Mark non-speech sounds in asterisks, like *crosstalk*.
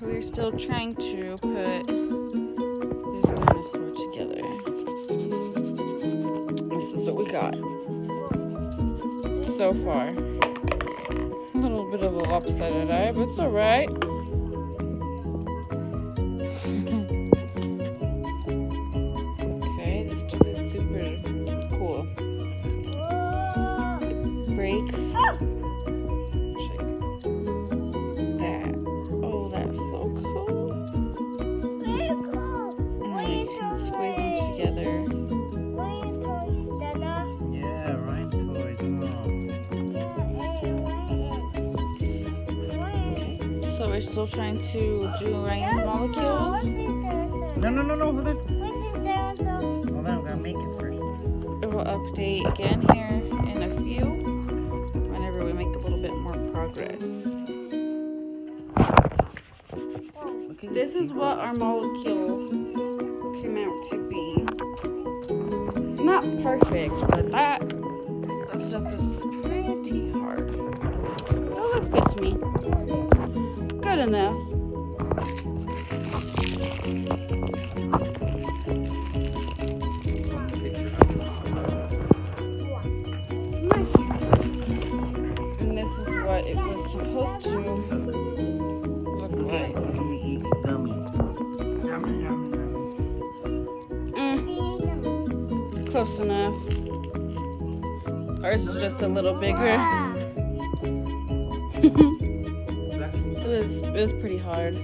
we're still trying to put this dinosaur together. This is what we got so far. A little bit of a lopsided eye, but it's alright. So we're still trying to do Ryan's molecules. No, no, no, no. Hold on. Hold on. We gotta make it first. We'll update again here in a few whenever we make a little bit more progress. This is what our molecule came out to be. It's not perfect, but that, that stuff is pretty hard. Enough. And this is what it was supposed to look like. Mm, close enough. Ours is just a little bigger. *laughs* it was it was pretty hard.